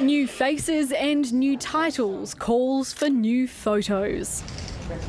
New faces and new titles calls for new photos.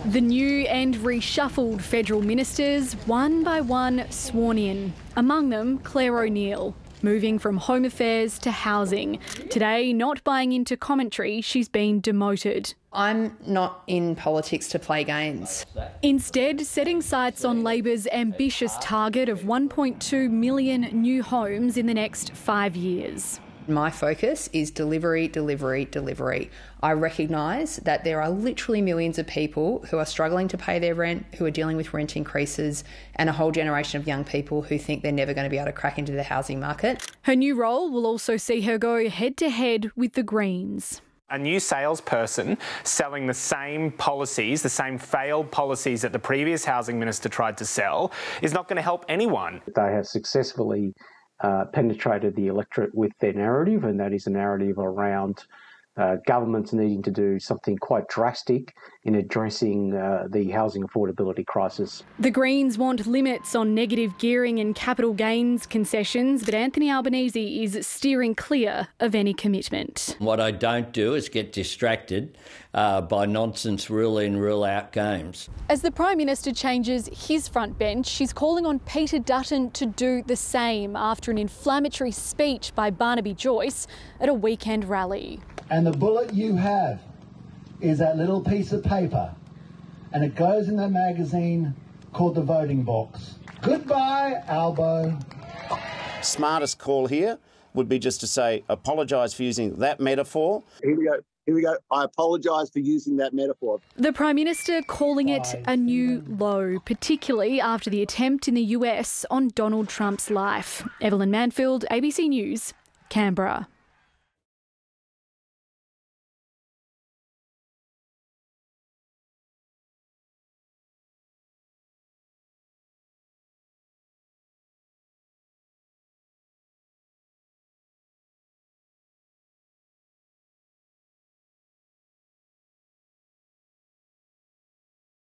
The new and reshuffled federal ministers, one by one, sworn in. Among them, Clare O'Neil, moving from Home Affairs to Housing. Today, not buying into commentary, she's been demoted. I'm not in politics to play games. Instead, setting sights on Labor's ambitious target of 1.2 million new homes in the next five years. My focus is delivery, delivery, delivery. I recognise that there are literally millions of people who are struggling to pay their rent, who are dealing with rent increases, and a whole generation of young people who think they're never going to be able to crack into the housing market. Her new role will also see her go head to head with the Greens. A new salesperson selling the same policies, the same failed policies that the previous housing minister tried to sell, is not going to help anyone. They have successfully uh, penetrated the electorate with their narrative, and that is a narrative around uh, governments needing to do something quite drastic in addressing uh, the housing affordability crisis. The Greens want limits on negative gearing and capital gains concessions, but Anthony Albanese is steering clear of any commitment. What I don't do is get distracted uh, by nonsense rule in, rule out games. As the Prime Minister changes his front bench, she's calling on Peter Dutton to do the same after an inflammatory speech by Barnaby Joyce at a weekend rally. And the bullet you have is that little piece of paper, and it goes in that magazine called The Voting Box. Goodbye, Albo. Smartest call here would be just to say, apologise for using that metaphor. Here we go. Here we go. I apologise for using that metaphor. The Prime Minister calling it a new low, particularly after the attempt in the US on Donald Trump's life. Evelyn Manfield, ABC News, Canberra.